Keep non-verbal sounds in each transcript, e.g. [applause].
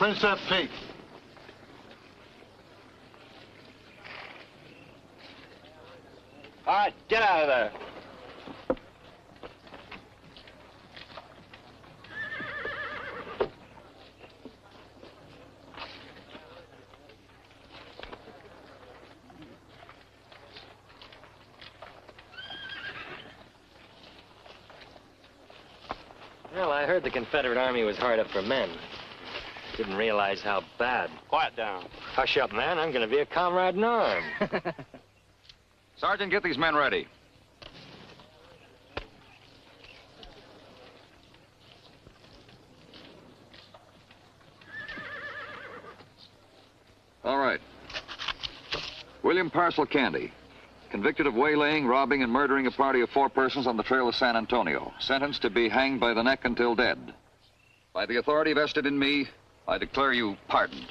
Almore, Princess Peak. All right, get out of there. Well, I heard the Confederate Army was hard up for men. Didn't realize how bad. Quiet down. Hush up, man. I'm going to be a comrade in arms. [laughs] Sergeant, get these men ready. All right. William Parcel Candy, convicted of waylaying, robbing, and murdering a party of four persons on the trail of San Antonio. Sentenced to be hanged by the neck until dead. By the authority vested in me, I declare you pardoned.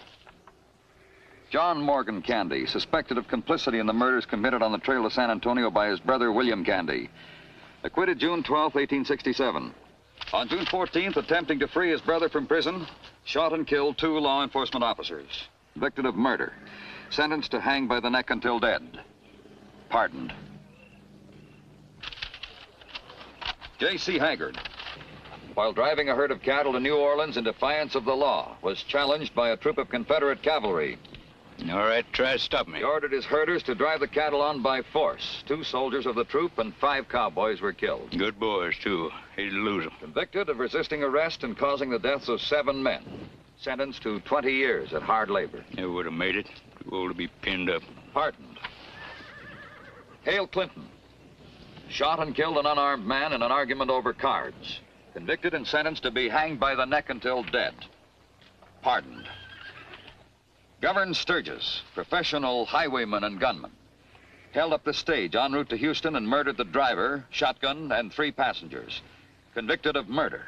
John Morgan Candy, suspected of complicity in the murders committed on the trail of San Antonio by his brother William Candy. Acquitted June 12, 1867. On June 14th, attempting to free his brother from prison, shot and killed two law enforcement officers. Convicted of murder. Sentenced to hang by the neck until dead. Pardoned. J.C. Haggard, while driving a herd of cattle to New Orleans in defiance of the law, was challenged by a troop of Confederate cavalry. All right, try to stop me. He ordered his herders to drive the cattle on by force. Two soldiers of the troop and five cowboys were killed. Good boys, too. He'd lose them. Convicted of resisting arrest and causing the deaths of seven men. Sentenced to 20 years at hard labor. Never would have made it. Too old to be pinned up. Pardoned. Hale Clinton. Shot and killed an unarmed man in an argument over cards. Convicted and sentenced to be hanged by the neck until dead. Pardoned. Govern Sturgis, professional highwayman and gunman. Held up the stage en route to Houston and murdered the driver, shotgun, and three passengers. Convicted of murder.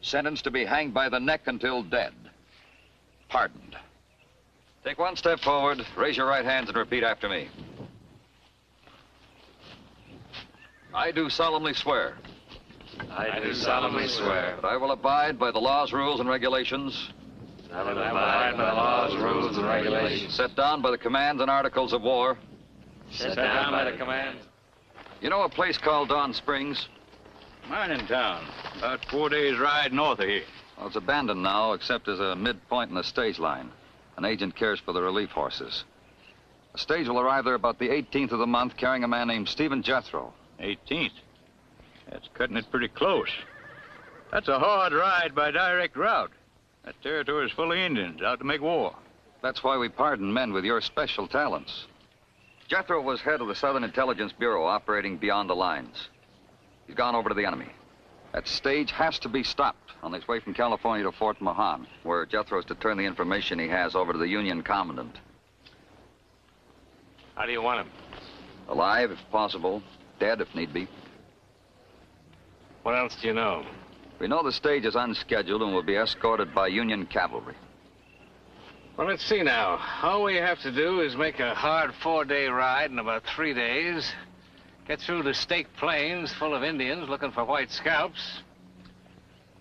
Sentenced to be hanged by the neck until dead. Pardoned. Take one step forward, raise your right hands, and repeat after me. I do solemnly swear I do solemnly swear that I will abide by the laws, rules, and regulations I will abide by the laws, rules, and regulations set down by the commands and articles of war. set down by the commands. You know a place called Dawn Springs? Mining town. About four days' ride north of here. Well, it's abandoned now, except as a midpoint in the stage line. An agent cares for the relief horses. A stage will arrive there about the 18th of the month carrying a man named Stephen Jethro. 18th. That's cutting it pretty close. That's a hard ride by direct route. That territory is full of Indians out to make war. That's why we pardon men with your special talents. Jethro was head of the Southern Intelligence Bureau operating beyond the lines. He's gone over to the enemy. That stage has to be stopped on its way from California to Fort Mahan, where Jethro's to turn the information he has over to the Union Commandant. How do you want him? Alive, if possible. Dead, if need be. What else do you know? We know the stage is unscheduled and will be escorted by Union cavalry. Well, let's see now. All we have to do is make a hard four-day ride in about three days, get through the Staked Plains full of Indians looking for white scalps,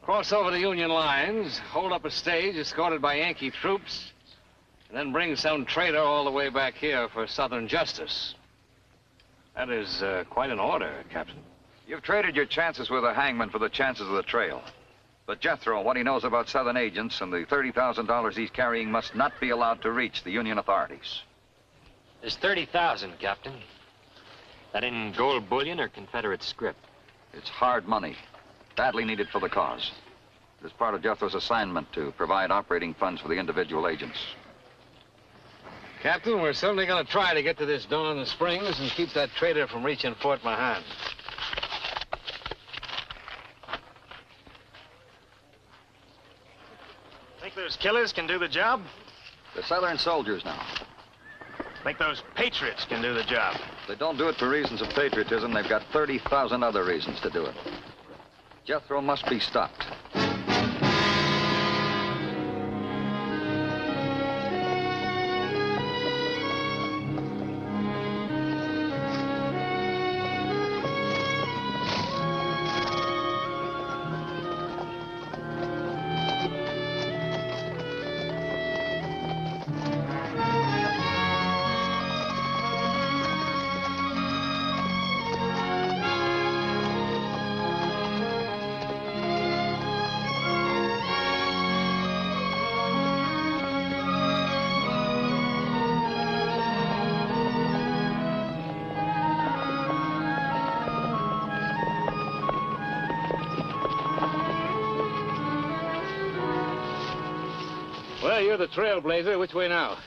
cross over the Union lines, hold up a stage escorted by Yankee troops, and then bring some traitor all the way back here for Southern justice. That is uh, quite an order, Captain. You've traded your chances with a hangman for the chances of the trail. But Jethro, what he knows about Southern agents and the $30,000 he's carrying must not be allowed to reach the Union authorities. There's 30,000, Captain. That in gold bullion or Confederate scrip? It's hard money, badly needed for the cause. It is part of Jethro's assignment to provide operating funds for the individual agents. Captain, we're certainly going to try to get to this Dawn in the Springs and keep that traitor from reaching Fort Mahan. Think those killers can do the job? The Southern soldiers now. Think those patriots can do the job? If they don't do it for reasons of patriotism, they've got 30,000 other reasons to do it. Jethro must be stopped. You're the trailblazer. Which way now?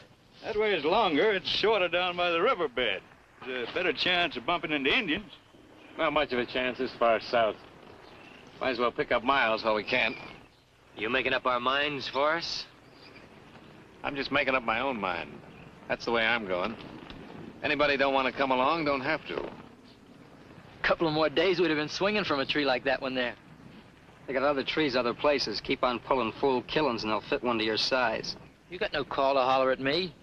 That way is longer. It's shorter down by the riverbed. There's a better chance of bumping into Indians. Not much of a chance this far south. Might as well pick up miles while we can. You making up our minds for us? I'm just making up my own mind. That's the way I'm going. Anybody don't want to come along, don't have to. A couple of more days, we'd have been swinging from a tree like that one there. They got other trees other places. Keep on pulling full killings and they'll fit one to your size. You got no call to holler at me.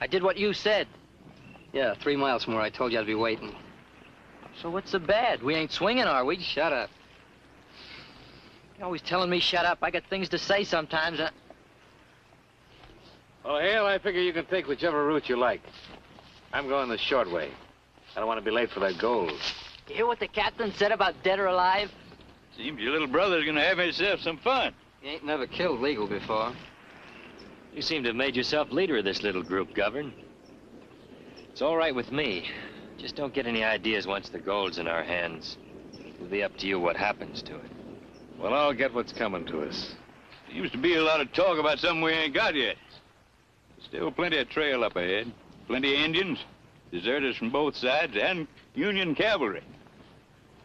I did what you said. Yeah, three miles from where I told you I'd be waiting. So what's the bad? We ain't swinging, are we? Shut up. You're always telling me shut up. I got things to say sometimes. And... Well, Hale, I figure you can take whichever route you like. I'm going the short way. I don't want to be late for that gold. You hear what the captain said about dead or alive? Seems your little brother's gonna have himself some fun. You ain't never killed legal before. You seem to have made yourself leader of this little group, Govern. It's all right with me. Just don't get any ideas once the gold's in our hands. It'll be up to you what happens to it. Well, I'll get what's coming to us. Seems to be a lot of talk about something we ain't got yet. Still plenty of trail up ahead. Plenty of Indians, deserters from both sides, and Union cavalry.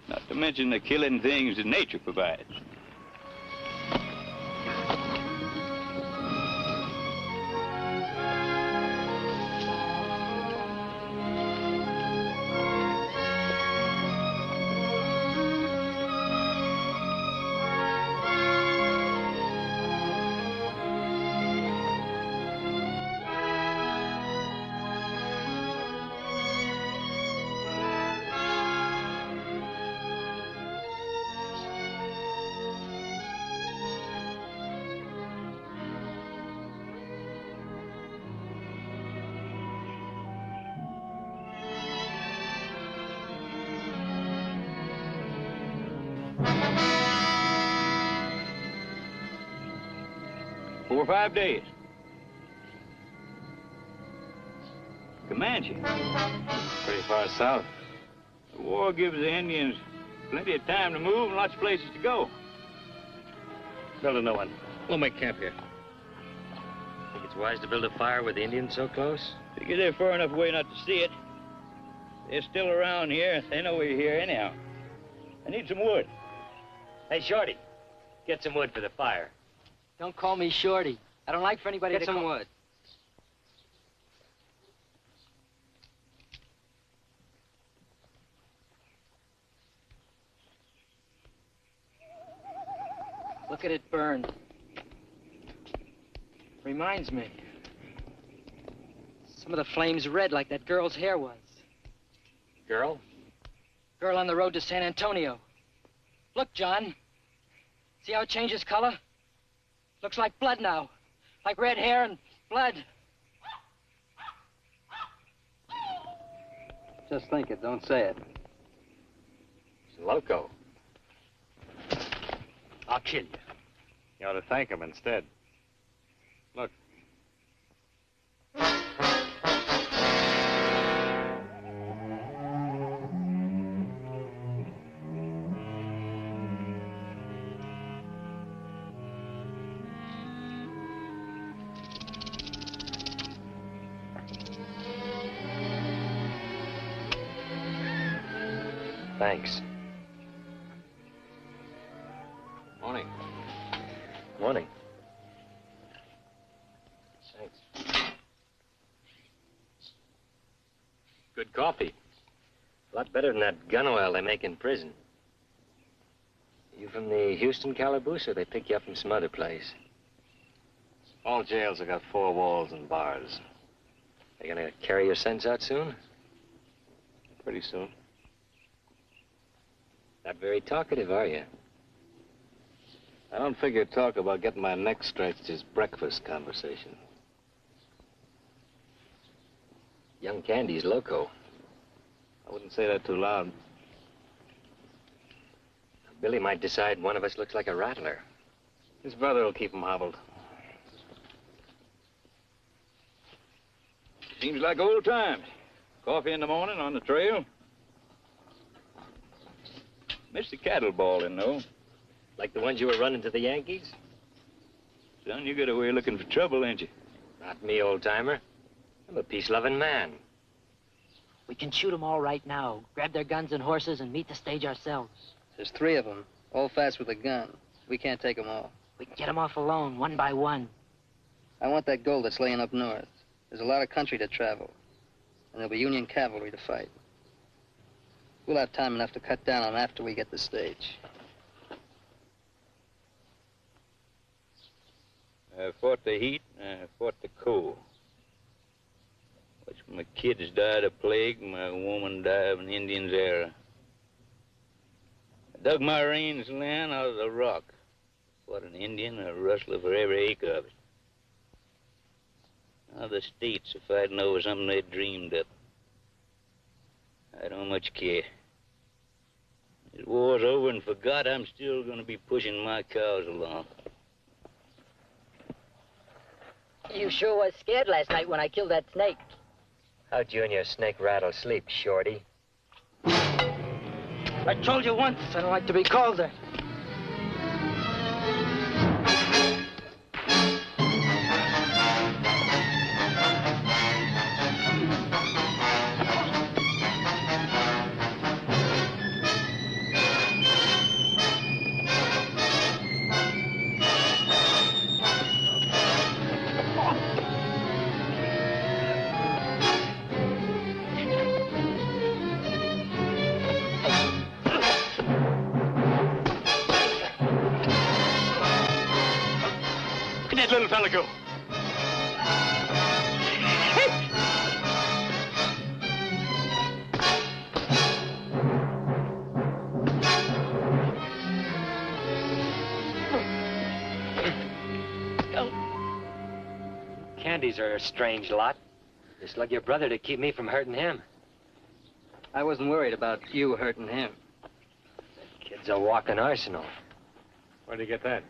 Not to mention the killing things that nature provides. Four or five days. Comanche. Pretty far south. The war gives the Indians plenty of time to move and lots of places to go. Build a new one. We'll make camp here. Think it's wise to build a fire with the Indians so close? Figure they're far enough away not to see it. They're still around here. They know we're here anyhow. I need some wood. Hey, Shorty, get some wood for the fire. Don't call me Shorty. I don't like for anybody Get to some call... wood. Look at it burn. Reminds me. Some of the flames red like that girl's hair was. Girl? Girl on the road to San Antonio. Look, John. See how it changes color? Looks like blood now. Like red hair and blood. Just think it, don't say it. It's loco. I'll kill you. You ought to thank him instead. Thanks. Morning. Morning. Thanks. Good coffee. A lot better than that gun oil they make in prison. You from the Houston calaboose, or they pick you up from some other place? All jails have got four walls and bars. They gonna carry your sentence out soon? Pretty soon. Not very talkative, are you? I don't figure talk about getting my neck stretched is breakfast conversation. Young Candy's loco. I wouldn't say that too loud. Billy might decide one of us looks like a rattler. His brother will keep him hobbled. Seems like old times. Coffee in the morning on the trail. Missed the cattle balling, though. Like the ones you were running to the Yankees? Son, you got away looking for trouble, ain't you? Not me, old timer. I'm a peace-loving man. We can shoot 'em all right now. Grab their guns and horses and meet the stage ourselves. There's three of them, all fast with a gun. We can't take 'em all. We can get 'em off alone, one by one. I want that gold that's laying up north. There's a lot of country to travel, and there'll be Union cavalry to fight. We'll have time enough to cut down on after we get the stage. I fought the heat, and I fought the cold. Watched my kids die of plague, my woman die of an Indian's arrow. I dug my range land out of the rock. Fought an Indian, a rustler for every acre of it. Now the states are fighting over something they dreamed up. I don't much care. This war's over and forgot, I'm still gonna be pushing my cows along. You sure was scared last night when I killed that snake. How'd you and your snake rattle sleep, Shorty? I told you once I don't like to be called that. Where'd that little fella go? Candies are a strange lot. You slug your brother to keep me from hurting him. I wasn't worried about you hurting him. That Kid's a walking arsenal. Where'd you get that?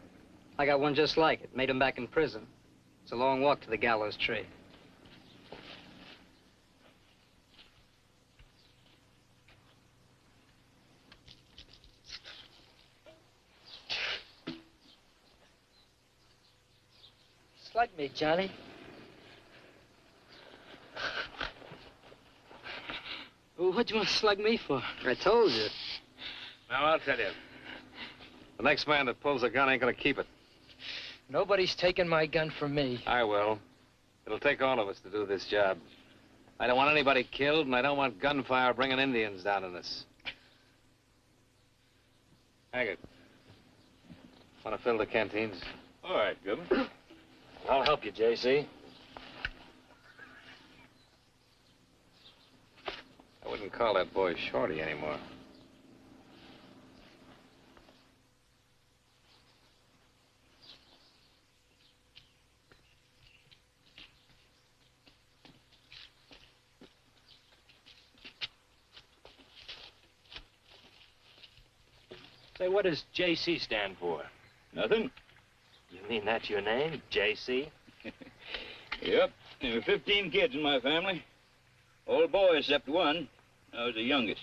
I got one just like it. Made him back in prison. It's a long walk to the gallows tree. Slug me, Johnny. Well, what'd you want to slug me for? I told you. Now, I'll tell you. The next man that pulls a gun ain't gonna keep it. Nobody's taking my gun from me. I will. It'll take all of us to do this job. I don't want anybody killed, and I don't want gunfire bringing Indians down on us. Haggard. Want to fill the canteens? All right, Governor. I'll help you, J.C. I wouldn't call that boy Shorty anymore. Say, what does J.C. stand for? Nothing? You mean that's your name, J.C.? [laughs] Yep. There were 15 kids in my family. All boys except one. I was the youngest.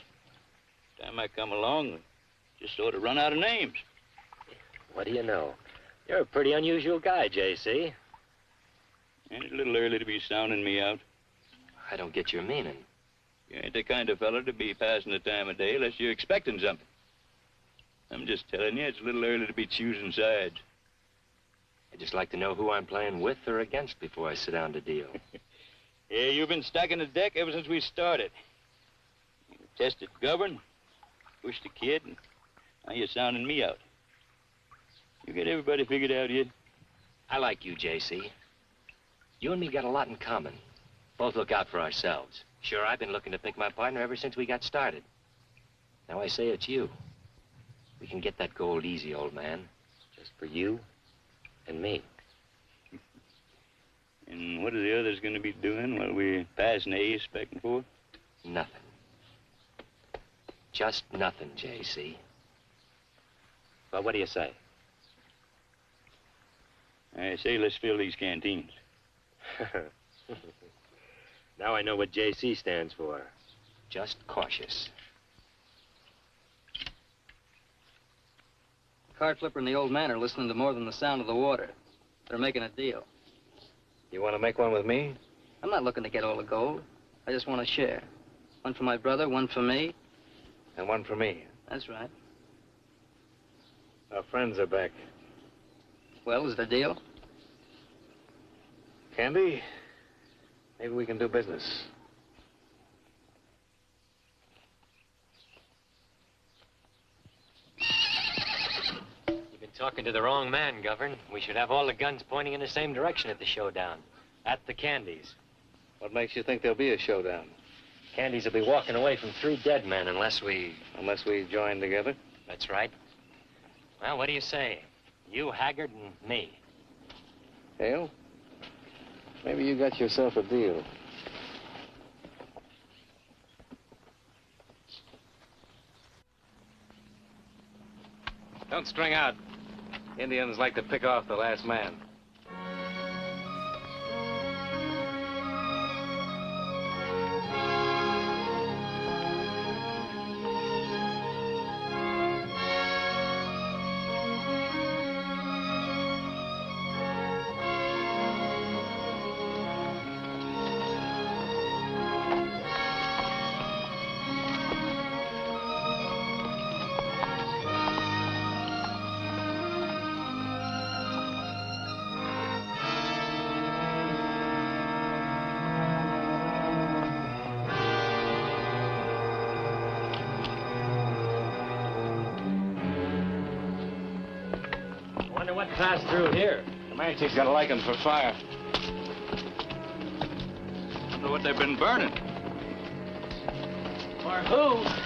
Time I come along, just sort of run out of names. What do you know? You're a pretty unusual guy, J.C. Ain't it a little early to be sounding me out? I don't get your meaning. You ain't the kind of fella to be passing the time of day unless you're expecting something. I'm just telling you, it's a little early to be choosing sides. I'd just like to know who I'm playing with or against before I sit down to deal. [laughs] Yeah, you've been stacking the deck ever since we started. You Tested govern, pushed the kid, and now you're sounding me out. You get everybody figured out yet? I like you, J.C. You and me got a lot in common. Both look out for ourselves. Sure, I've been looking to pick my partner ever since we got started. Now I say it's you. We can get that gold easy, old man. Just for you and me. [laughs] And what are the others going to be doing while we're passing A expecting for? Nothing. Just nothing, J.C. Well, what do you say? I say let's fill these canteens. [laughs] now I know what J.C. stands for. Just cautious. Card flipper and the old man are listening to more than the sound of the water. They're making a deal. You want to make one with me? I'm not looking to get all the gold. I just want to share. One for my brother, one for me. And one for me. That's right. Our friends are back. Well, is a deal? Candy, maybe we can do business. Talking to the wrong man, Govern. We should have all the guns pointing in the same direction at the showdown. At the Candies. What makes you think there'll be a showdown? Candies will be walking away from three dead men unless we... Unless we join together? That's right. Well, what do you say? You, Haggard, and me. Hale, maybe you got yourself a deal. Don't string out. Indians like to pick off the last man. Passed through here. Comanche's got a liking for fire. Wonder what they've been burning. For who?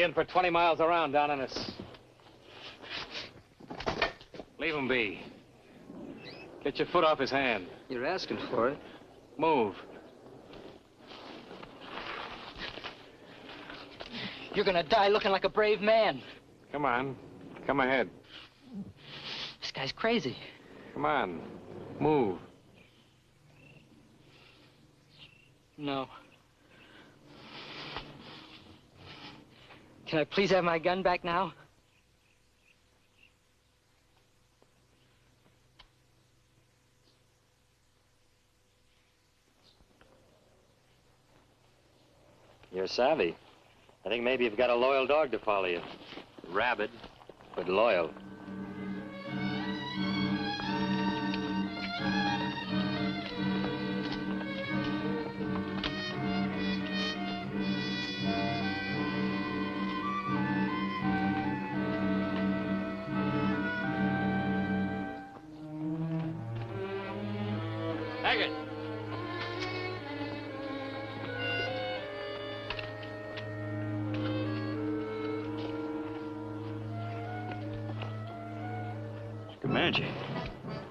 Indian for 20 miles around down on us. Leave him be. Get your foot off his hand. You're asking for it. Move. You're gonna die looking like a brave man. Come on. Come ahead. This guy's crazy. Come on. Move. No. Can I please have my gun back now? You're savvy. I think maybe you've got a loyal dog to follow you. Rabid, but loyal.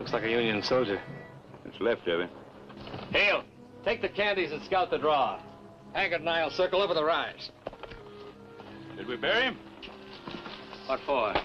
Looks like a Union soldier. What's left of him. Hale, take the candies and scout the draw. Haggard and I'll circle over the rise. Did we bury him? What for?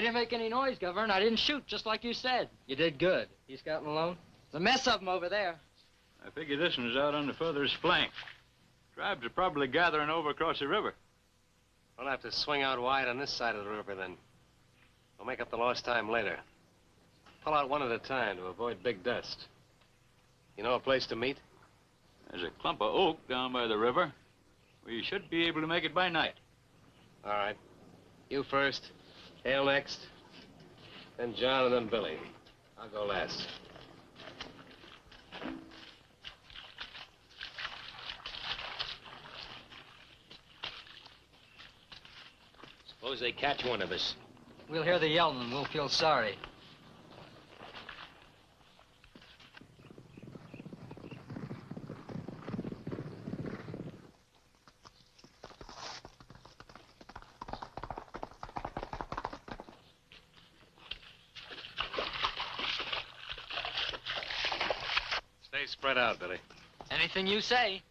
I didn't make any noise, Governor, and I didn't shoot, just like you said. You did good. You scouting alone? There's a mess of them over there. I figure this one's out on the furthest flank. Tribes are probably gathering over across the river. We'll have to swing out wide on this side of the river then. We'll make up the lost time later. Pull out one at a time to avoid big dust. You know a place to meet? There's a clump of oak down by the river. We should be able to make it by night. All right. You first. Hale next. Then John and then Billy. I'll go last. Suppose they catch one of us. We'll hear the yelling and we'll feel sorry. Stay spread out, Billy. Anything you say.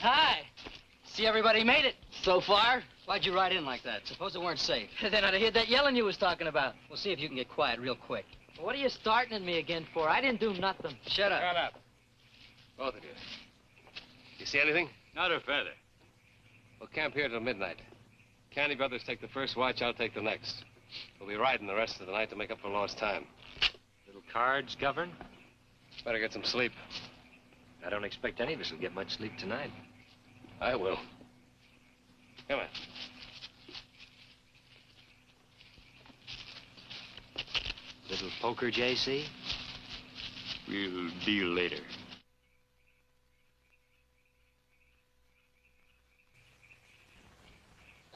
Hi. See everybody made it so far. Why'd you ride in like that? Suppose it weren't safe. [laughs] then I'd have heard that yelling you was talking about. We'll see if you can get quiet real quick. What are you starting at me again for? I didn't do nothing. Shut up. Shut up. Both of you. You see anything? Not a feather. We'll camp here till midnight. Candy Brothers take the first watch, I'll take the next. We'll be riding the rest of the night to make up for lost time. Little cards, Govern? Better get some sleep. I don't expect any of us will get much sleep tonight. I will. Come on. Little poker, J.C.? We'll deal later.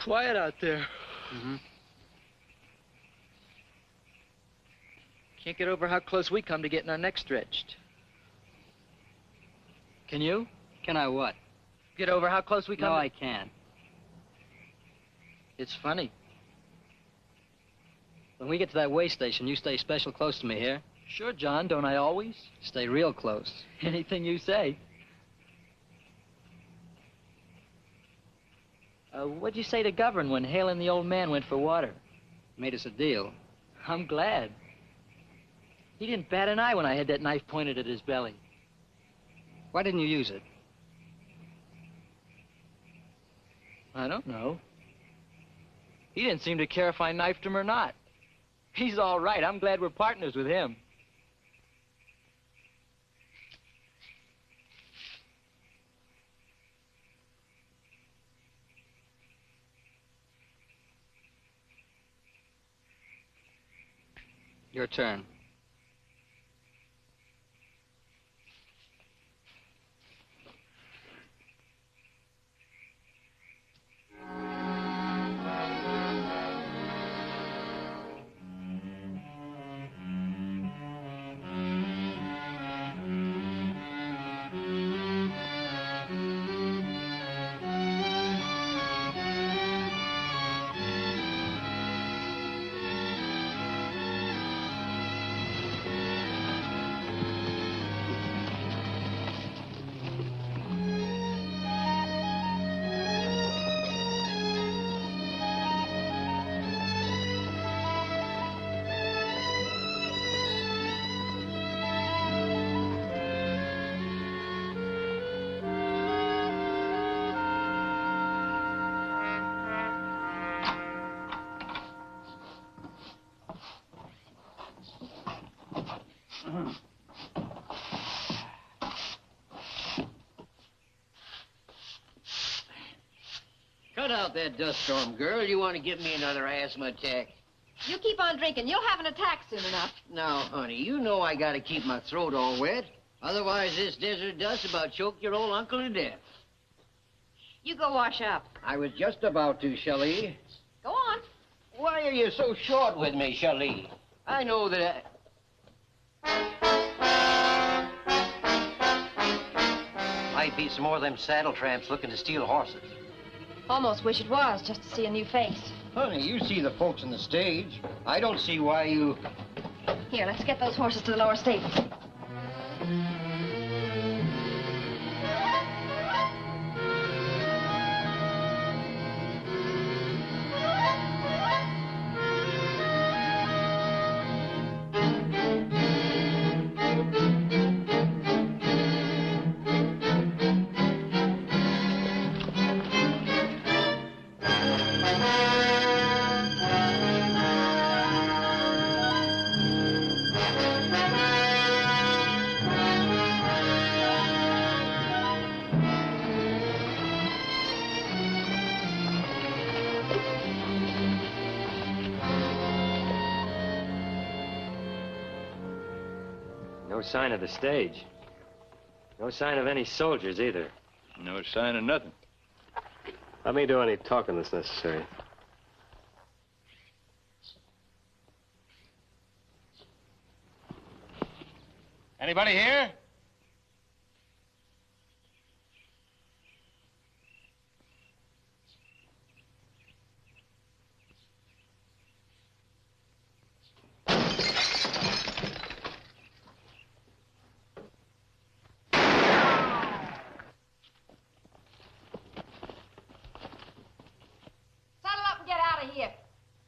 Quiet out there. Mm-hmm. Can't get over how close we come to getting our necks stretched. Can you? Can I what? Get over how close we come No. I can't. It's funny. When we get to that way station, you stay special close to me here. Sure, John, don't I always? Stay real close. [laughs] Anything you say. Uh, what'd you say to Govern when Hale and the old man went for water? Made us a deal. I'm glad. He didn't bat an eye when I had that knife pointed at his belly. Why didn't you use it? I don't know. He didn't seem to care if I knifed him or not. He's all right. I'm glad we're partners with him. Your turn. Cut out that dust storm, girl. You want to give me another asthma attack? You keep on drinking. You'll have an attack soon enough. Now, honey, you know I gotta keep my throat all wet. Otherwise, this desert dust about choke your old uncle to death. You go wash up. I was just about to, Shalee. Go on. Why are you so short with me, Shalee? I know that. I... Might be some more of them saddle tramps looking to steal horses. Almost wish it was, just to see a new face. Honey, you see the folks on the stage. I don't see why you. Here, let's get those horses to the lower stable. No sign of the stage. No sign of any soldiers either. No sign of nothing. Let me do any talking that's necessary. Anybody here? Saddle up and get out of here.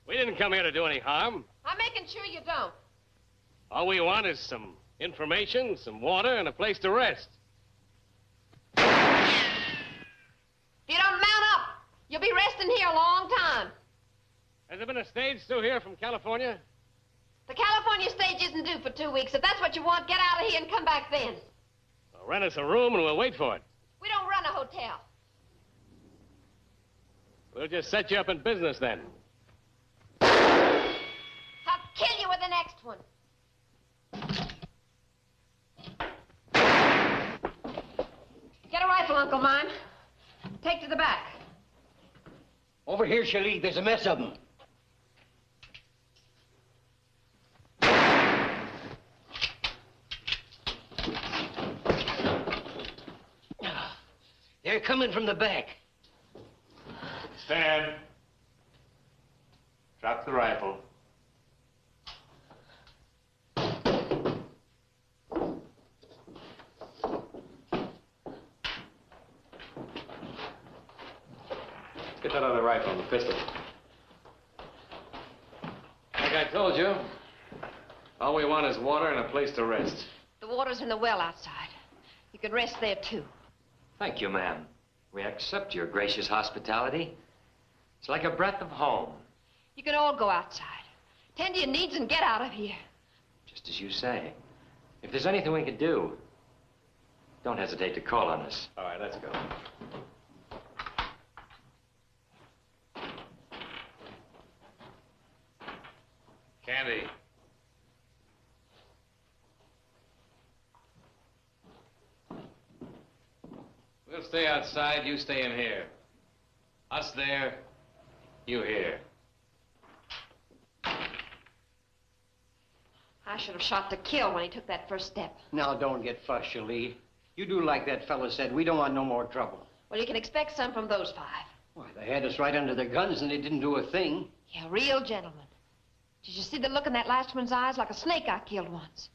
We didn't come here to do any harm. I'm making sure you don't. All we want is some information, some water, and a place to rest. If you don't mount up, you'll be resting here a long time. Has there been a stage through here from California? The California stage isn't due for two weeks. If that's what you want, get out of here and come back then. Well, rent us a room and we'll wait for it. We don't run a hotel. We'll just set you up in business then. I'll kill you with the next one. Get Uncle Mime. Take to the back. Over here, Shalee. There's a mess of them. They're coming from the back. Stand. Drop the rifle. Get that other rifle and the pistol. Like I told you, all we want is water and a place to rest. The water's in the well outside. You can rest there, too. Thank you, ma'am. We accept your gracious hospitality. It's like a breath of home, You can all go outside. Tend to your needs and get out of here. just as you say. If there's anything we can do, don't hesitate to call on us. All right, let's go. Candy. We'll stay outside, you stay in here. Us there, you here. I should have shot to kill when he took that first step. Now, don't get fussy, Lee. You do like that fellow said. We don't want no more trouble. Well, you can expect some from those five. Why, they had us right under their guns and they didn't do a thing. Yeah, real gentlemen. Did you see the look in that last one's eyes? Like a snake I killed once.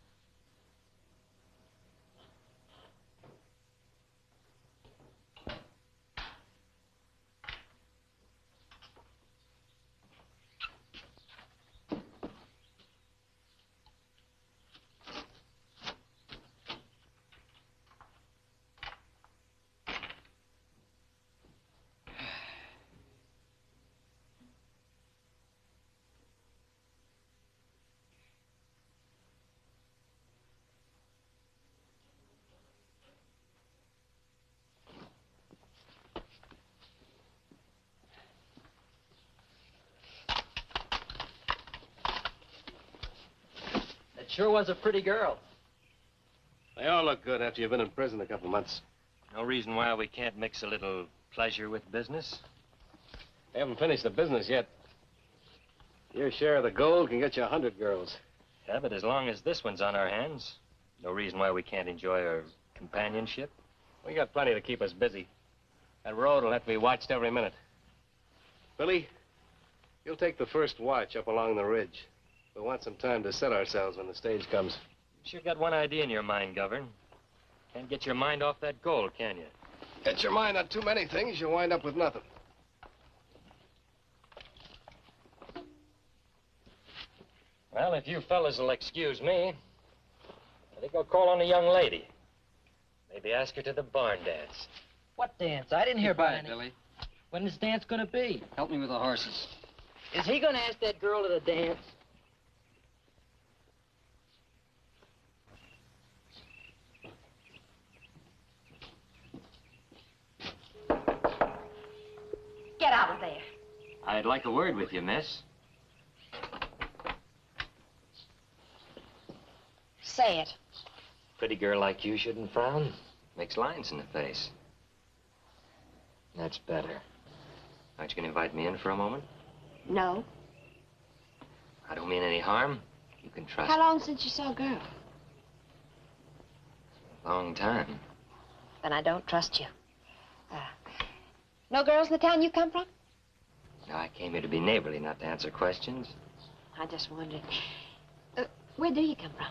That sure was a pretty girl. They all look good after you've been in prison a couple of months. No reason why we can't mix a little pleasure with business. They haven't finished the business yet. Your share of the gold can get you a hundred girls. Yeah, but as long as this one's on our hands, no reason why we can't enjoy our companionship. We got plenty to keep us busy. That road will have to be watched every minute. Billy, you'll take the first watch up along the ridge. We'll want some time to set ourselves when the stage comes. You sure got one idea in your mind, Govern. Can't get your mind off that goal, can you? Get your mind on too many things, you'll wind up with nothing. Well, if you fellas will excuse me, I think I'll call on the young lady. Maybe ask her to the barn dance. What dance? I didn't hear about Goodbye, any. Billy. When is dance gonna be? Help me with the horses. Is he gonna ask that girl to the dance? Get out of there. I'd like a word with you, miss. Say it. Pretty girl like you shouldn't frown. Makes lines in the face. That's better. Aren't you going to invite me in for a moment? No. I don't mean any harm. You can trust How long since you saw a girl? Long time. Then I don't trust you. Uh, no girls in the town you come from? Now, I came here to be neighborly, not to answer questions. I just wondered. Uh, where do you come from?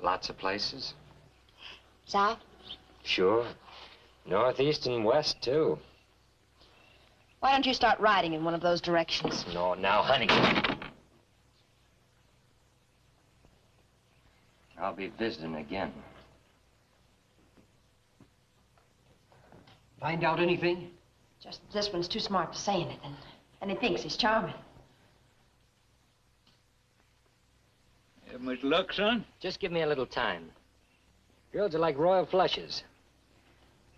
Lots of places. South? Sure. Northeast and west, too. Why don't you start riding in one of those directions? No, now, honey. I'll be visiting again. Find out anything? Just this one's too smart to say anything. And he thinks he's charming. Have much luck, son? Just give me a little time. Girls are like royal flushes.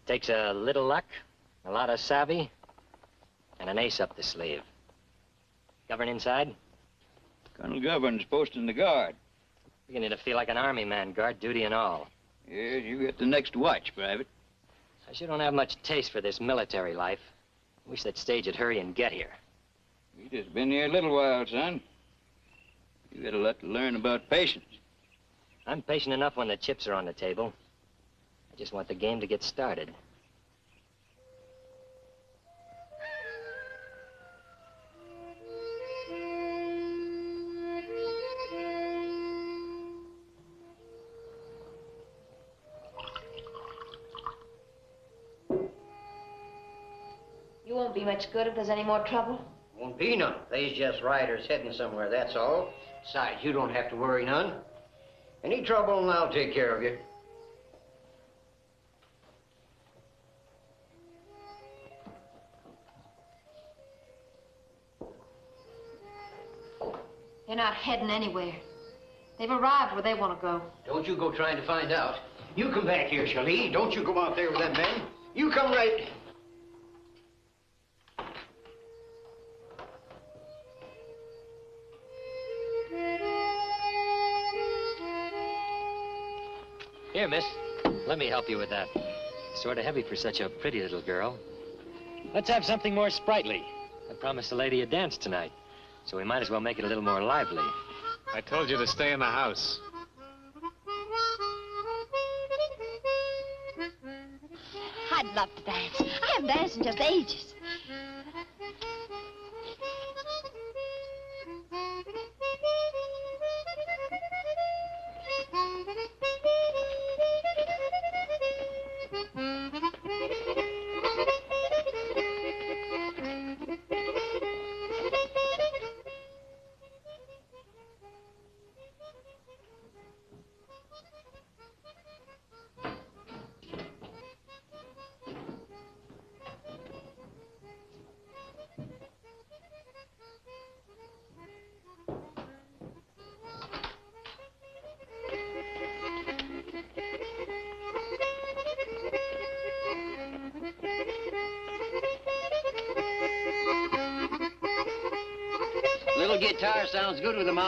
Takes a little luck, a lot of savvy, and an ace up the sleeve. Govern inside? Colonel Govern's posting the guard. Beginning to feel like an army man, guard duty and all. Yes, you get the next watch, Private. I sure don't have much taste for this military life. Wish that stage would hurry and get here. You just been here a little while, son. You got a lot to learn about patience. I'm patient enough when the chips are on the table. I just want the game to get started. Won't be much good if there's any more trouble. Won't be none. They's just riders heading somewhere, that's all. Besides, you don't have to worry none. Any trouble, and I'll take care of you. They're not heading anywhere. They've arrived where they want to go. Don't you go trying to find out. You come back here, Shalee. Don't you go out there with them men. You come right... Here, miss. Let me help you with that. Sort of heavy for such a pretty little girl. Let's have something more sprightly. I promised the lady a dance tonight, so we might as well make it a little more lively. I told you to stay in the house. I'd love to dance. I haven't danced in just ages.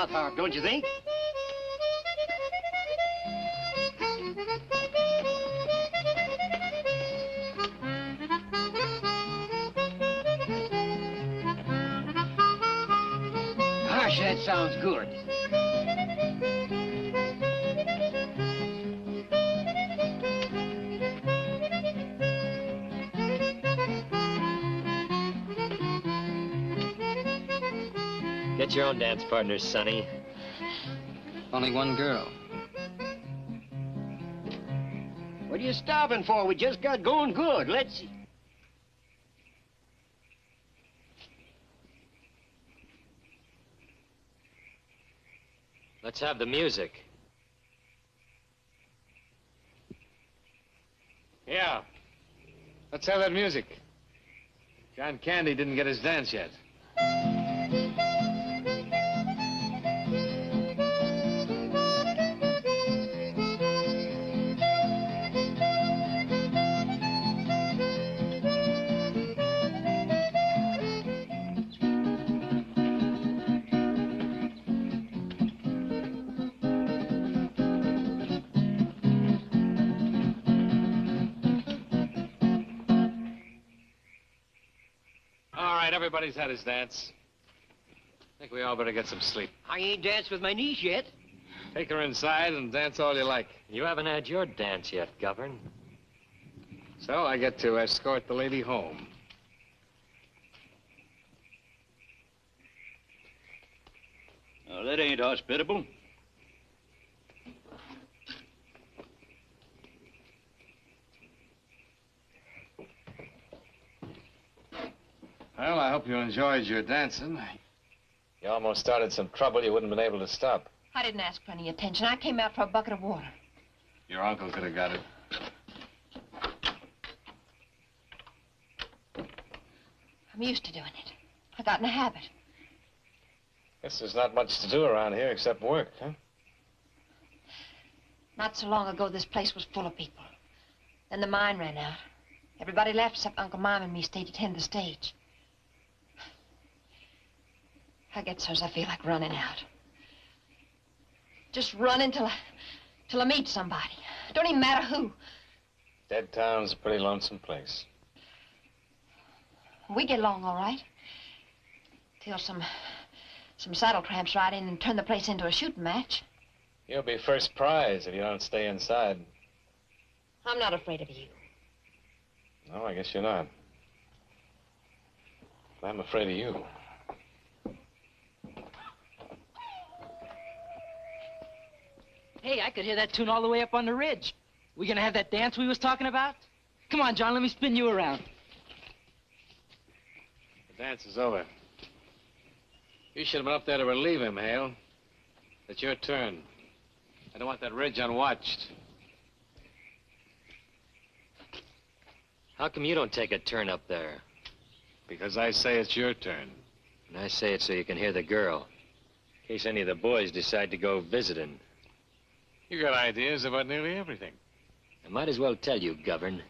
Sounds good with a mouth Get your own dance partner, Sonny. Only one girl. What are you stopping for? We just got going good. Let's. Let's have the music. Yeah. Let's have that music. John Candy didn't get his dance yet. Everybody's had his dance. I think we all better get some sleep. I ain't danced with my niece yet. Take her inside and dance all you like. You haven't had your dance yet, Govern. So I get to escort the lady home. Oh, that ain't hospitable. Well, I hope you enjoyed your dancing. You almost started some trouble you wouldn't have been able to stop. I didn't ask for any attention. I came out for a bucket of water. Your uncle could have got it. I'm used to doing it. I got in a habit. Guess there's not much to do around here except work, huh? Not so long ago, this place was full of people. Then the mine ran out. Everybody left except Uncle Mime and me stayed to tend the stage. I get so's I feel like running out. Just running till I, till I meet somebody. Don't even matter who. Dead Town's a pretty lonesome place. We get along all right. Till some, some saddle tramps ride in and turn the place into a shooting match. You'll be first prize if you don't stay inside. I'm not afraid of you. No, I guess you're not. But I'm afraid of you. Hey, I could hear that tune all the way up on the ridge. We gonna have that dance we was talking about? Come on, John, let me spin you around. The dance is over. You should have been up there to relieve him, Hale. It's your turn. I don't want that ridge unwatched. How come you don't take a turn up there? Because I say it's your turn. And I say it so you can hear the girl. In case any of the boys decide to go visiting. You got ideas about nearly everything. I might as well tell you, Govern.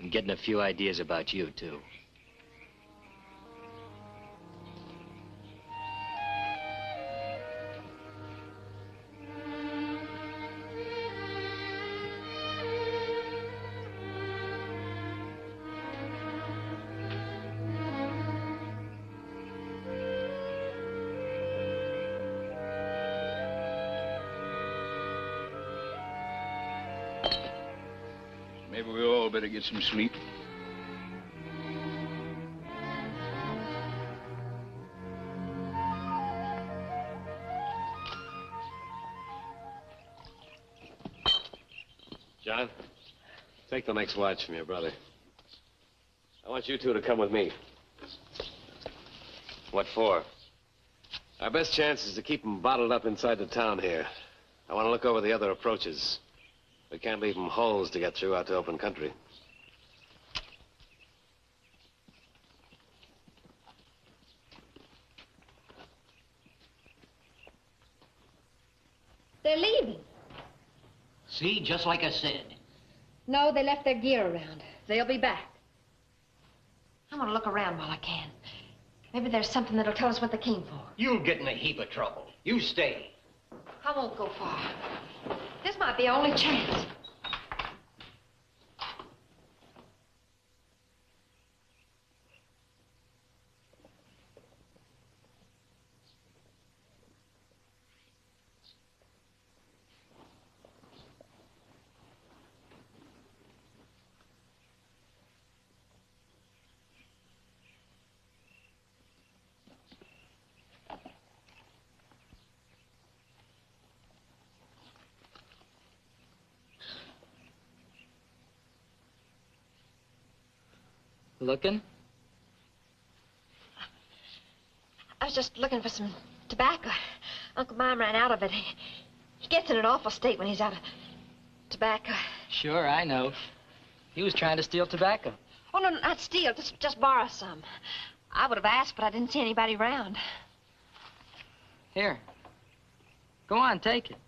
I'm getting a few ideas about you, too. Get some sleep. John, take the next watch from your brother. I want you two to come with me. What for? Our best chance is to keep them bottled up inside the town here. I want to look over the other approaches. We can't leave them holes to get through out to open country. They're leaving. See, just like I said. No, they left their gear around. They'll be back. I want to look around while I can. Maybe there's something that'll tell us what they came for. You'll get in a heap of trouble. You stay. I won't go far. This might be our only chance. Looking? I was just looking for some tobacco. Uncle Mime ran out of it. He, he gets in an awful state when he's out of tobacco. Sure, I know. He was trying to steal tobacco. Oh, no, not steal. Just, just borrow some. I would have asked, but I didn't see anybody around. Here. Go on, take it.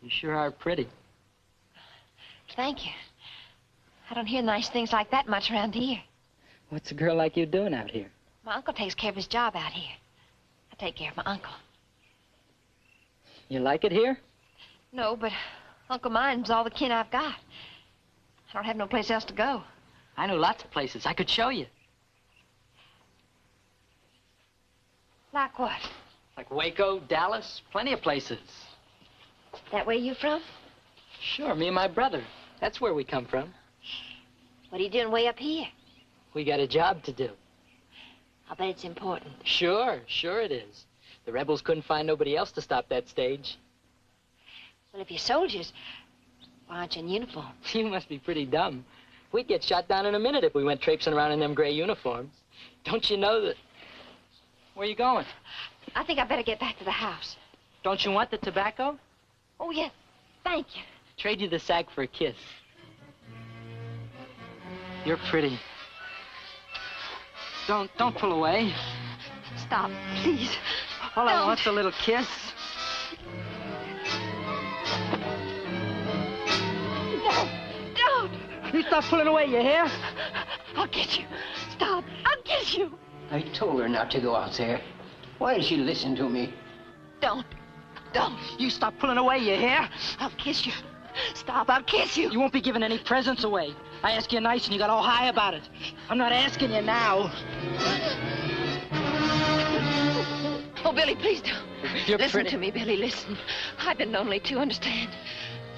You sure are pretty. Thank you. I don't hear nice things like that much around here. What's a girl like you doing out here? My uncle takes care of his job out here. I take care of my uncle. You like it here? No, but Uncle Mime's all the kin I've got. I don't have no place else to go. I know lots of places. I could show you. Like what? Like Waco, Dallas, plenty of places. That way you from? Sure, me and my brother. That's where we come from. What are you doing way up here? We got a job to do. I'll bet it's important. Sure, sure it is. The rebels couldn't find nobody else to stop that stage. Well, if you're soldiers, why aren't you in uniform? [laughs] You must be pretty dumb. We'd get shot down in a minute if we went traipsing around in them gray uniforms. Don't you know that... Where are you going? I think I better get back to the house. Don't you want the tobacco? Oh, yes. Thank you. Trade you the sack for a kiss. You're pretty. Don't, don't pull away. Stop, please. All I Don't. want's a little kiss. Don't. Don't. You stop pulling away, you hear? I'll get you. Stop. I'll get you. I told her not to go out there. Why did she listen to me? Don't. Don't. You stop pulling away, you hear? I'll kiss you. Stop. I'll kiss you. You won't be giving any presents away. I asked you nice and you got all high about it. I'm not asking you now. Oh, Billy, please don't. You're listen pretty. to me, Billy. Listen. I've been lonely too, understand?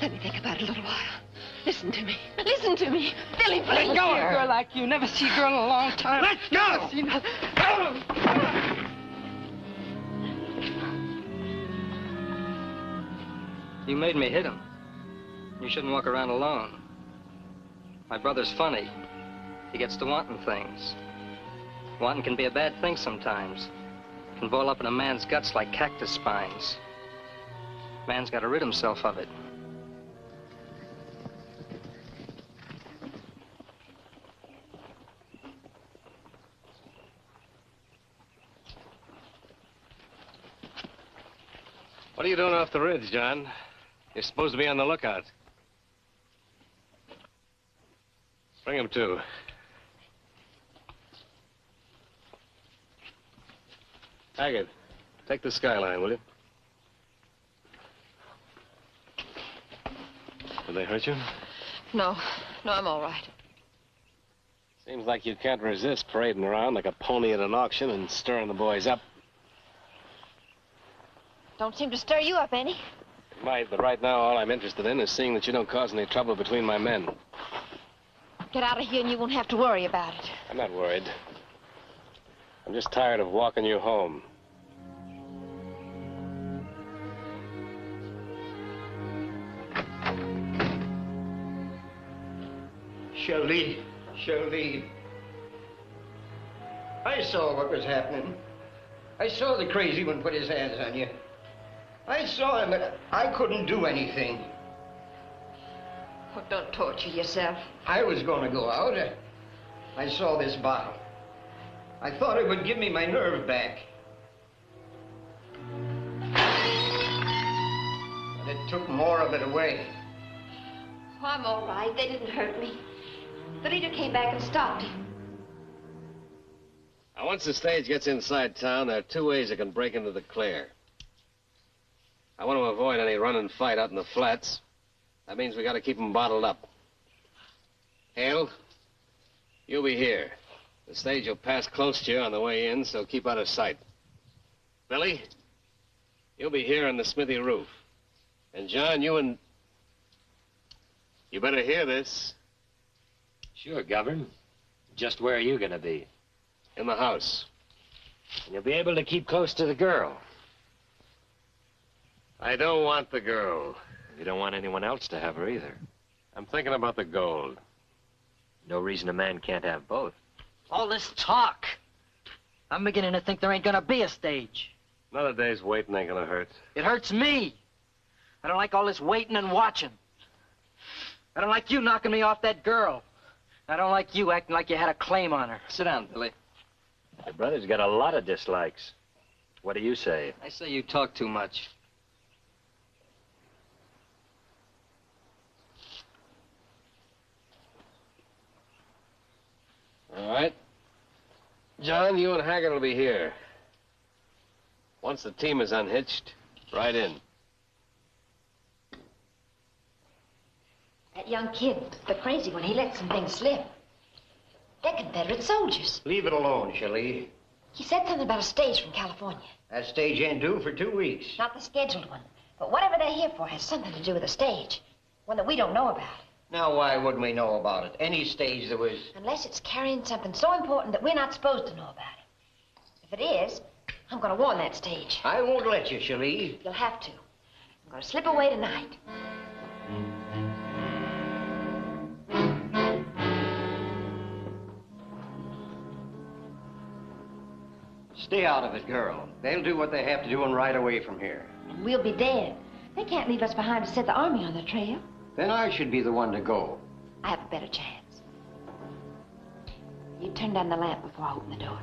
Let me think about it a little while. Listen to me. Listen to me. Billy, please. Let go of a girl like you. Never see a girl in a long time. Let go! Never seen her- You made me hit him. You shouldn't walk around alone. My brother's funny. He gets to wanting things. Wanting can be a bad thing sometimes. Can boil up in a man's guts like cactus spines. Man's got to rid himself of it. What are you doing off the ridge, John? You're supposed to be on the lookout. Bring him to. Haggard, take the skyline, will you? Did they hurt you? No. No, I'm all right. Seems like you can't resist parading around like a pony at an auction and stirring the boys up. Don't seem to stir you up any. It might, but right now all I'm interested in is seeing that you don't cause any trouble between my men. Get out of here and you won't have to worry about it. I'm not worried. I'm just tired of walking you home. Shalee, Shalee. I saw what was happening. I saw the crazy one put his hands on you. I saw him, but I couldn't do anything. Oh, don't torture yourself. I was going to go out. I, I saw this bottle. I thought it would give me my nerve back. But it took more of it away. Oh, I'm all right. They didn't hurt me. The leader came back and stopped him. Now, once the stage gets inside town, there are two ways it can break into the clear. I want to avoid any run and fight out in the flats. That means we got to keep them bottled up. Hale, you'll be here. The stage will pass close to you on the way in, so keep out of sight. Billy, you'll be here on the smithy roof. And John, you and. You better hear this. Sure, Govern. Just where are you going to be? In the house. And you'll be able to keep close to the girl. I don't want the girl. You don't want anyone else to have her either. I'm thinking about the gold. No reason a man can't have both. All this talk. I'm beginning to think there ain't gonna be a stage. Another day's waiting ain't gonna hurt. It hurts me. I don't like all this waiting and watching. I don't like you knocking me off that girl. I don't like you acting like you had a claim on her. Sit down, Billy. Your brother's got a lot of dislikes. What do you say? I say you talk too much. All right. John, you and Haggard will be here. Once the team is unhitched, right in. That young kid, the crazy one, he let some things slip. They're Confederate soldiers. Leave it alone, Shalee. He said something about a stage from California. That stage ain't due for two weeks. Not the scheduled one. But whatever they're here for has something to do with the stage. One that we don't know about. Now, why wouldn't we know about it? Any stage that was... Unless it's carrying something so important that we're not supposed to know about it. If it is, I'm going to warn that stage. I won't let you, Shalee. You'll have to. I'm going to slip away tonight. Stay out of it, girl. They'll do what they have to do and ride away from here. And we'll be dead. They can't leave us behind to set the army on the trail. Then I should be the one to go. I have a better chance. You turn down the lamp before I open the door.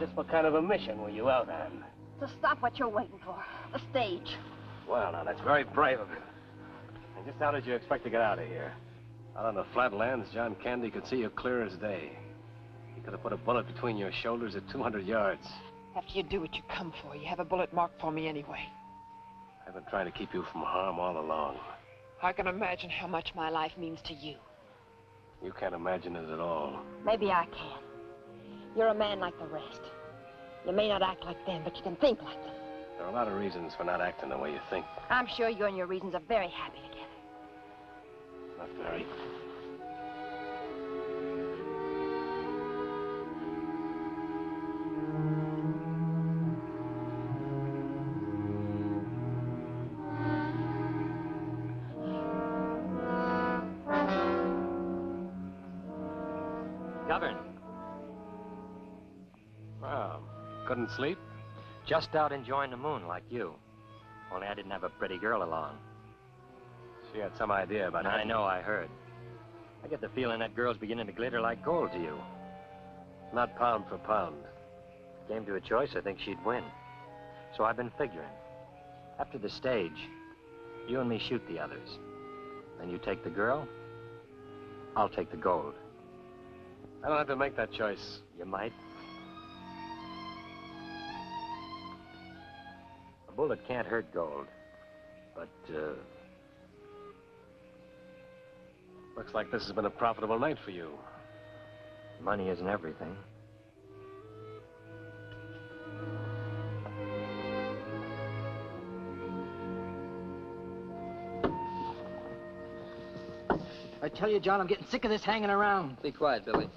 Just what kind of a mission were you out on? To stop what you're waiting for. The stage. Well, now, that's very brave of you. And just how did you expect to get out of here? Out on the flatlands, John Candy could see you clear as day. He could have put a bullet between your shoulders at 200 yards. After you do what you come for, you have a bullet marked for me anyway. I've been trying to keep you from harm all along. I can imagine how much my life means to you. You can't imagine it at all. Maybe I can. You're a man like the rest. You may not act like them, but you can think like them. There are a lot of reasons for not acting the way you think. I'm sure you and your reasons are very happy together. Not very. Sleep? Just out enjoying the moon like you. Only I didn't have a pretty girl along. She had some idea about it. I know, I heard. I get the feeling that girl's beginning to glitter like gold to you. Not pound for pound. Came to a choice, I think she'd win. So I've been figuring. After the stage, you and me shoot the others. Then you take the girl, I'll take the gold. I don't have to make that choice. You might. Bullet can't hurt gold. But, uh, Looks like this has been a profitable night for you. money isn't everything. I tell you, John, I'm getting sick of this hanging around. Be quiet, Billy.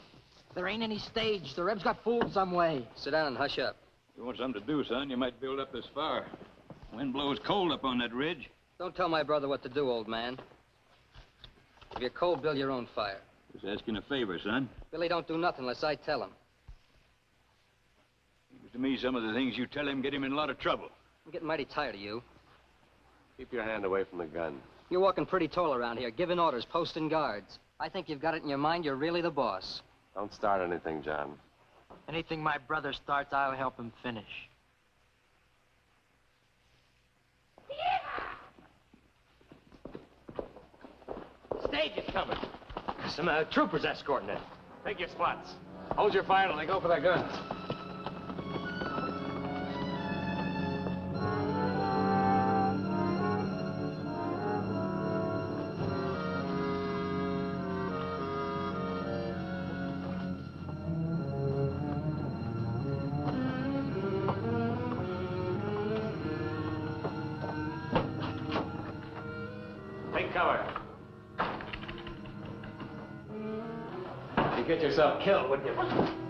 There ain't any stage. The Rebs got fooled some way. Sit down and hush up. You want something to do, son, you might build up this fire. Wind blows cold up on that ridge. Don't tell my brother what to do, old man. If you're cold, build your own fire. Just asking a favor, son. Billy don't do nothing unless I tell him. Seems to me some of the things you tell him get him in a lot of trouble. I'm getting mighty tired of you. Keep your hand away from the gun. You're walking pretty tall around here, giving orders, posting guards. I think you've got it in your mind you're really the boss. Don't start anything, John. Anything my brother starts, I'll help him finish. Stage is coming. Some uh, troopers escorting it. Take your spots. Hold your fire till they go for their guns. Killed, wouldn't you?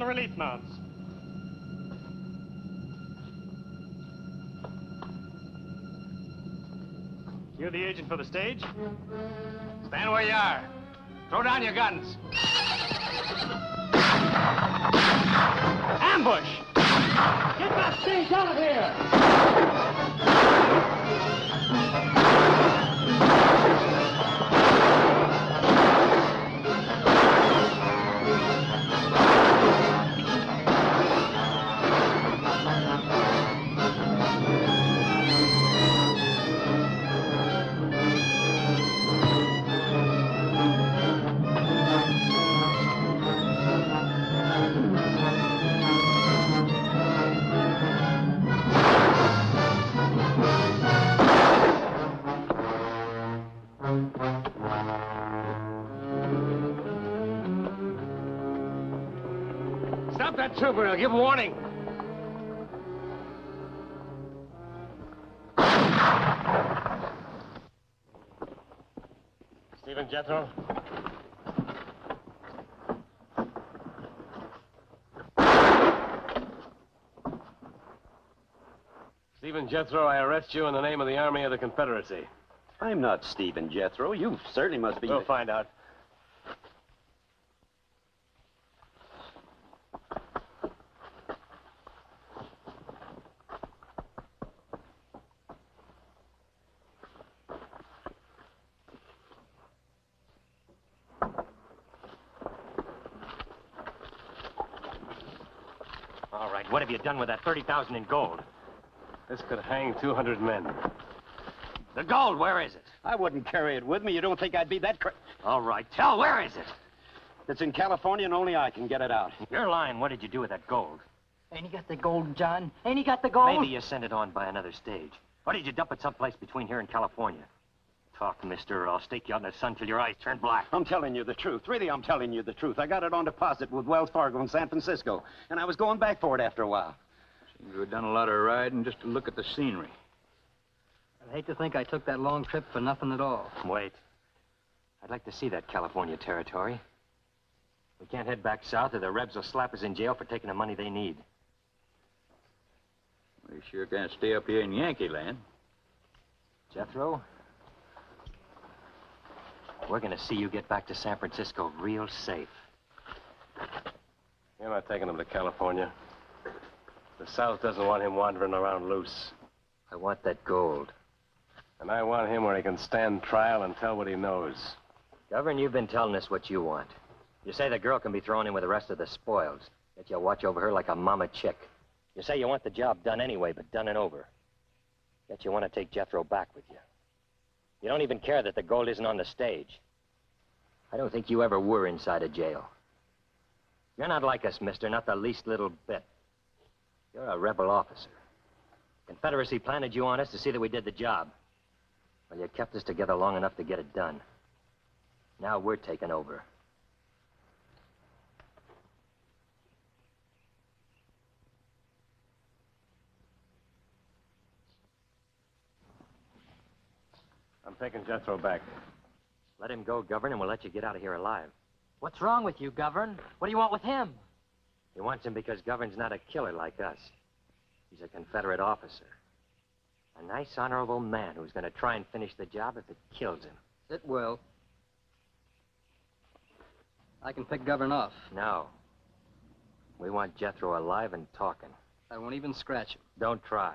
The relief mounts. You're the agent for the stage? Stand where you are. Throw down your guns. Ambush! Get that stage out of here! Trooper. I'll give warning. Stephen Jethro. Stephen Jethro, I arrest you in the name of the Army of the Confederacy. I'm not Stephen Jethro. You certainly must be. We'll find out. All right, what have you done with that 30000 in gold? This could hang 200 men. The gold, where is it? I wouldn't carry it with me. You don't think I'd be that cra- All right, tell, where is it? It's in California, and only I can get it out. You're lying. What did you do with that gold? Ain't he got the gold, John? Ain't he got the gold? Maybe you sent it on by another stage. Or did you dump it someplace between here and California? Talk, mister, or I'll stake you out in the sun till your eyes turn black. I'm telling you the truth. Really, I'm telling you the truth. I got it on deposit with Wells Fargo in San Francisco, and I was going back for it after a while. Seems we've done a lot of riding just to look at the scenery. I'd hate to think I took that long trip for nothing at all. Wait. I'd like to see that California territory. We can't head back south or the Rebs will slap us in jail for taking the money they need. We sure can't stay up here in Yankee land. Jethro, we're going to see you get back to San Francisco real safe. You're not taking him to California. The South doesn't want him wandering around loose. I want that gold. And I want him where he can stand trial and tell what he knows. Governor, you've been telling us what you want. You say the girl can be thrown in with the rest of the spoils. That you'll watch over her like a mama chick. You say you want the job done anyway, but done and over. Yet you want to take Jethro back with you. You don't even care that the gold isn't on the stage. I don't think you ever were inside a jail. You're not like us, mister, not the least little bit. You're a rebel officer. Confederacy planted you on us to see that we did the job. Well, you kept us together long enough to get it done. Now we're taking over. I'm taking Jethro back. Let him go, Governor, and we'll let you get out of here alive. What's wrong with you, Govern? What do you want with him? He wants him because Govern's not a killer like us. He's a Confederate officer. A nice, honorable man who's going to try and finish the job if it kills him. It will. I can pick Govern off. No. We want Jethro alive and talking. I won't even scratch him. Don't try.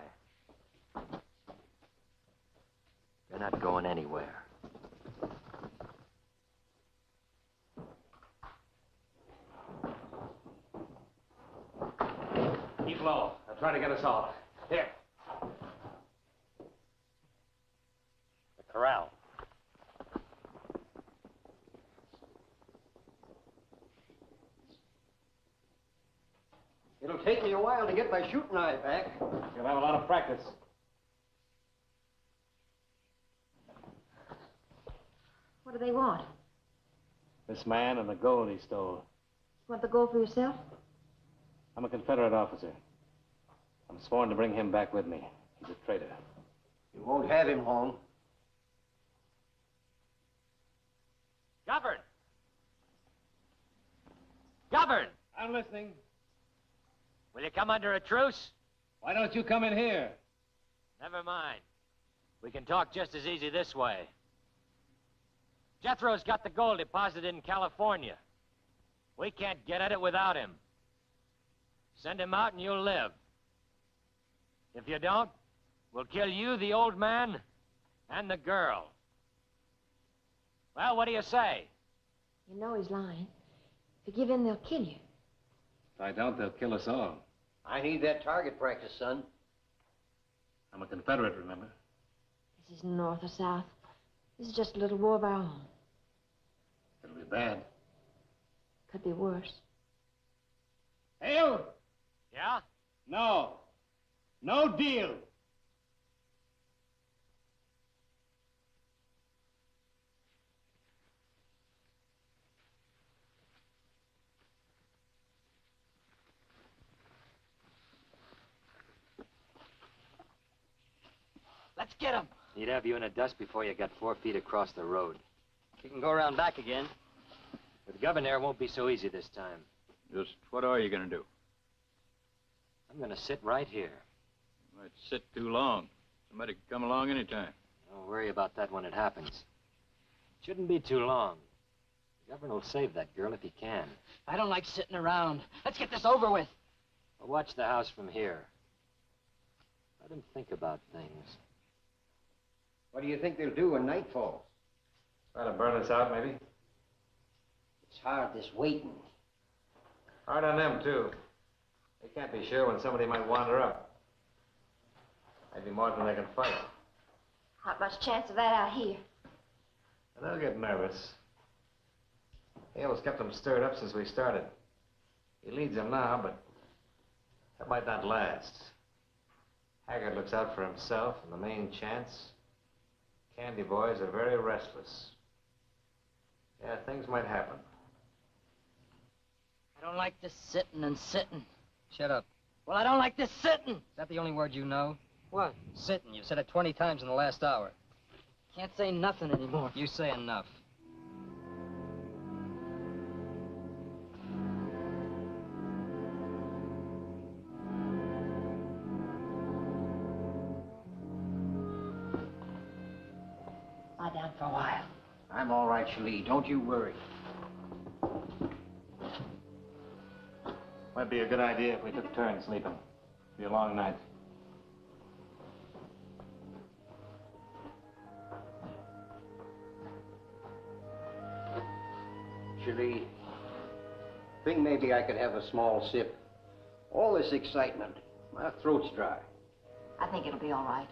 You're not going anywhere. Keep low. I'll try to get us off. Here. The corral. It'll take me a while to get my shooting eye back. You'll have a lot of practice. What do they want? This man and the gold he stole. You want the gold for yourself? I'm a Confederate officer. I'm sworn to bring him back with me. He's a traitor. You won't have him long. Govern! Govern! I'm listening. Will you come under a truce? Why don't you come in here? Never mind. We can talk just as easy this way. Jethro's got the gold deposited in California. We can't get at it without him. Send him out and you'll live. If you don't, we'll kill you, the old man, and the girl. Well, what do you say? You know he's lying. If you give in, they'll kill you. If I don't, they'll kill us all. I need that target practice, son. I'm a Confederate, remember? This isn't North or South. This is just a little war of our own. It'll be bad. Could be worse. Hale! Yeah? No. No deal. Let's get him. He'd have you in a dust before you got four feet across the road. You can go around back again. With Governor, it won't be so easy this time. Just what are you going to do? I'm going to sit right here. You Might sit too long. Somebody could come along anytime. Don't worry about that when it happens. It shouldn't be too long. The governor will save that girl if he can. I don't like sitting around. Let's get this over with. Well, watch the house from here. Let him think about things. What do you think they'll do when night falls? Try to burn us out, maybe? It's hard, this waiting. Hard on them, too. They can't be sure when somebody might wander up. Maybe more than they can fight. Not much chance of that out here. And they'll get nervous. Hale's kept them stirred up since we started. He leads them now, but that might not last. Haggard looks out for himself and the main chance. Candy boys are very restless. Yeah, things might happen. I don't like this sitting and sitting. Shut up. Well, I don't like this sitting. Is that the only word you know? What? Sitting. You've said it 20 times in the last hour. Can't say nothing anymore. You say enough. Lie down for a while. I'm all right, Shalee. Don't you worry. Might be a good idea if we took turns sleeping. Be a long night. Julie, think maybe I could have a small sip. All this excitement, my throat's dry. I think it'll be all right.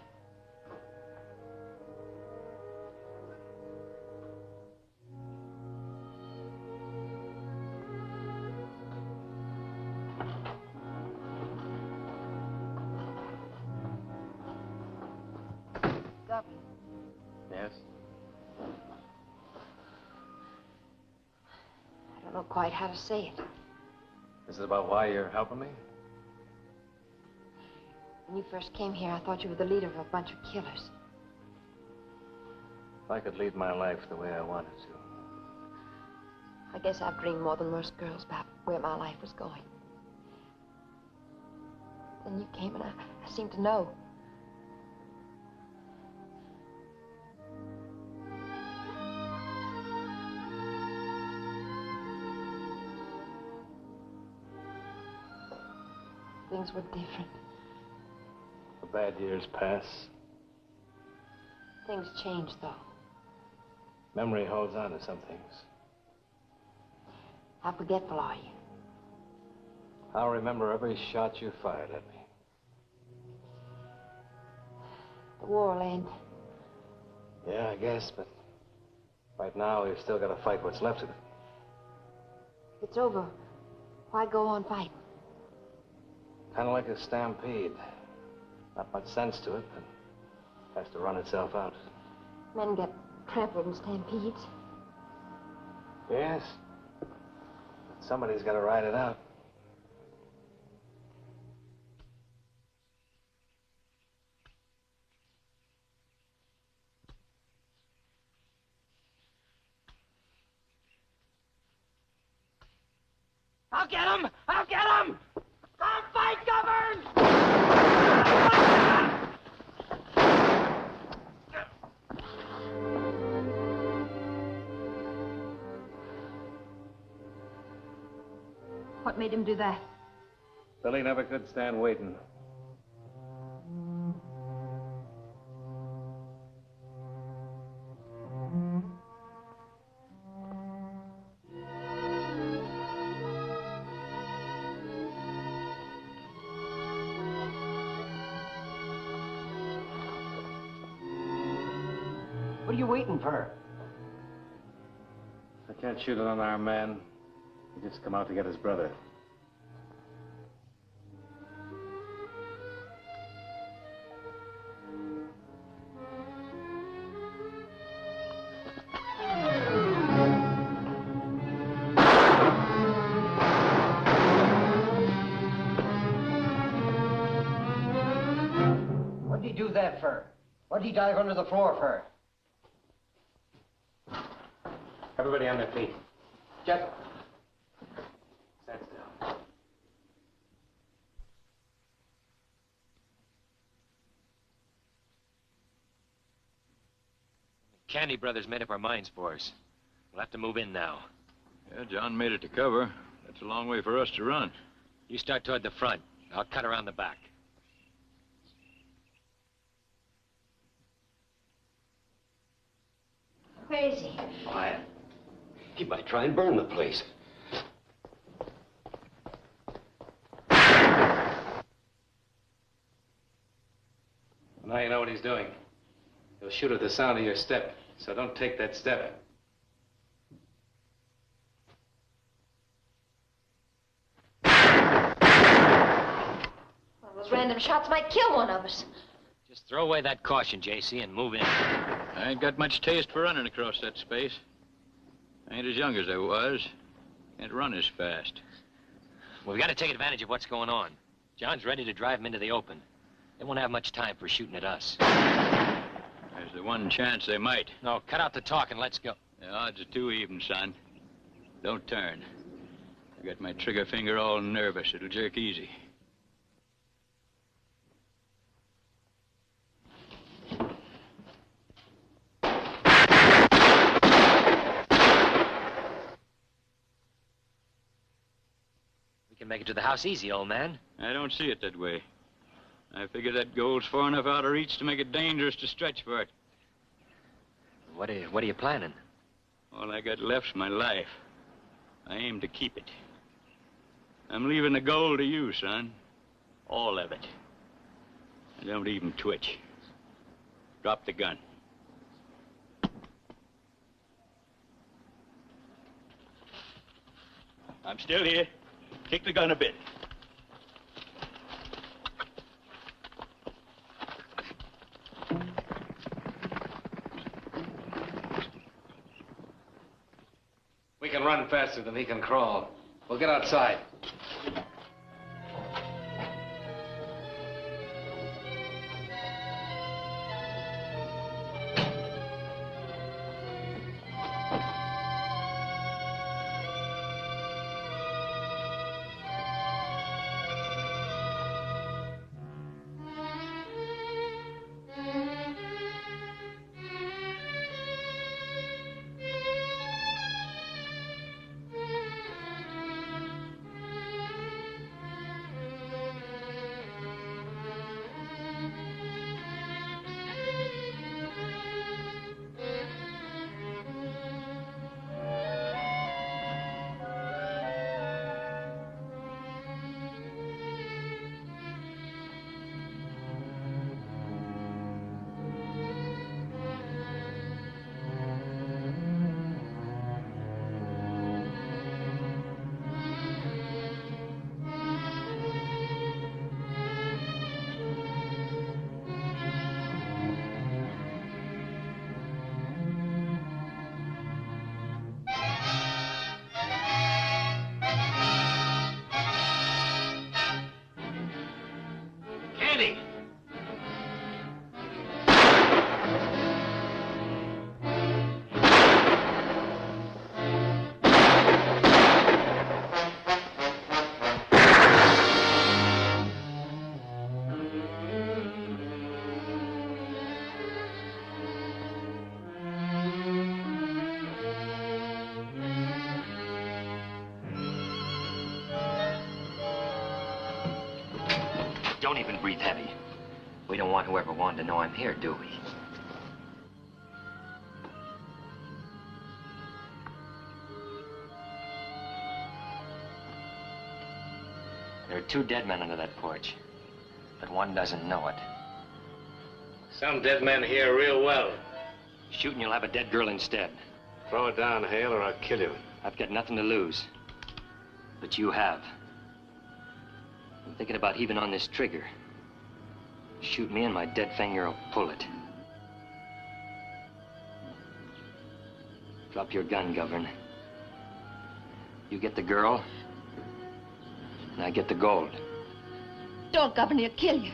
To say it. Is it about why you're helping me? When you first came here, I thought you were the leader of a bunch of killers. If I could lead my life the way I wanted to. I guess I've dreamed more than most girls about where my life was going. Then you came and I, I seemed to know. Things were different. The bad years pass. Things change, though. Memory holds on to some things. How forgetful are you? I'll remember every shot you fired at me. The war will end. Yeah, I guess, but right now we've still got to fight what's left of it. It's over, why go on fighting? Kind of like a stampede. Not much sense to it, but has to run itself out. Men get trampled in stampedes. Yes. But somebody's got to ride it out. Made him do that? Billy never could stand waiting. What are you waiting for? I can't shoot an unarmed man. He just come out to get his brother. For? What'd he dive under the floor for? Everybody on their feet. Jeff. Stand still. The Candy Brothers made up our minds for us. We'll have to move in now. Yeah, John made it to cover. That's a long way for us to run. You start toward the front. I'll cut around the back. Where is he? Quiet. He might try and burn the place. Now you know what he's doing. He'll shoot at the sound of your step, so don't take that step. Well, those random shots might kill one of us. Just throw away that caution, JC, and move in. I ain't got much taste for running across that space. I ain't as young as I was. Can't run as fast. We've got to take advantage of what's going on. John's ready to drive him into the open. They won't have much time for shooting at us. There's the one chance they might. No, cut out the talk and let's go. The odds are too even, son. Don't turn. I've got my trigger finger all nervous. It'll jerk easy. Make it to the house easy, old man. I don't see it that way. I figure that gold's far enough out of reach to make it dangerous to stretch for it. What are you, what are you planning? All I got left's my life. I aim to keep it. I'm leaving the gold to you, son. All of it. And don't even twitch. Drop the gun. I'm still here. Kick the gun a bit. We can run faster than he can crawl. We'll get outside. Don't even breathe heavy. We don't want whoever wanted to know I'm here, do we? There are two dead men under that porch, but one doesn't know it. Some dead men here real well. Shoot and you'll have a dead girl instead. Throw it down, Hale, or I'll kill you. I've got nothing to lose. But you have. I'm thinking about heaving on this trigger. Shoot me and my dead finger will pull it. Drop your gun, Governor. You get the girl, and I get the gold. Don't, Governor, he'll kill you.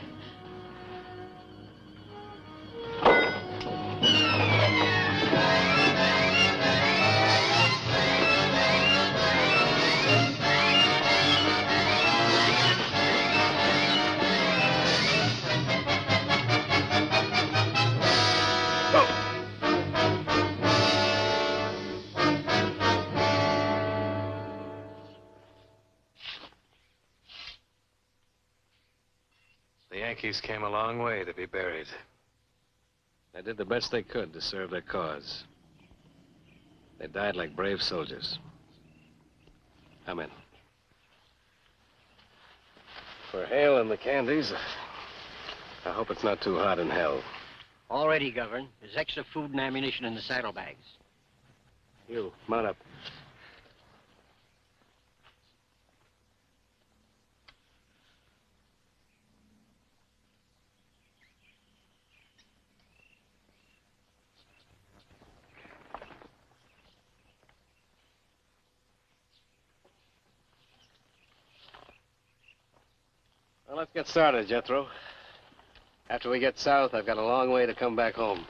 Yankees came a long way to be buried. They did the best they could to serve their cause. They died like brave soldiers. Come in. For Hale and the Candies, I hope it's not too hot in hell. All ready, Governor. There's extra food and ammunition in the saddlebags. You, mount up. Well, let's get started, Jethro. After we get south, I've got a long way to come back home.